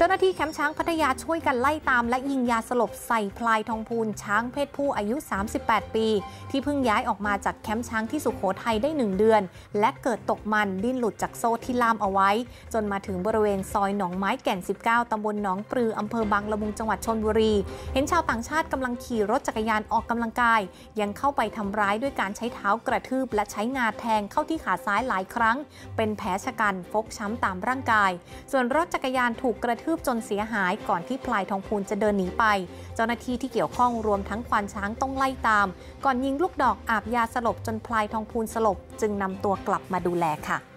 เจ้าหน้าที่แคมป์ช้างพัทยาช่วยกันไล่ตาม และยิงยาสลบใส่พลายทองพูนช้างเพศผู้อายุ 38 ปี ที่เพิ่งย้ายออกมาจากแคมป์ช้างที่สุขโขทัยได้ 1 เดือน และเกิดตกมันดิ้นหลุดจากโซ่ที่ล่ามเอาไว้ จนมาถึงบริเวณซอยหนองไม้แก่น 19 ตำบลหนองปรืออำเภอบางละมุงจังหวัดชลบุรี เห็นชาวต่างชาติกำลังขี่รถจักรยานออกกำลังกาย ยังเข้าไปทำร้ายด้วยการใช้เท้ากระทืบ และใช้งาแทงเข้าที่ขาซ้ายหลายครั้ง เป็นแผลชะกันฟกช้ำตามร่างกาย ส่วนรถจักรยานถูกกระทืบจนเสียหายก่อนที่พลายทองพูนจะเดินหนีไป เจ้าหน้าที่ที่เกี่ยวข้องรวมทั้งควานช้างต้องไล่ตาม ก่อนยิงลูกดอกอาบยาสลบจนพลายทองพูนสลบ จึงนำตัวกลับมาดูแลค่ะ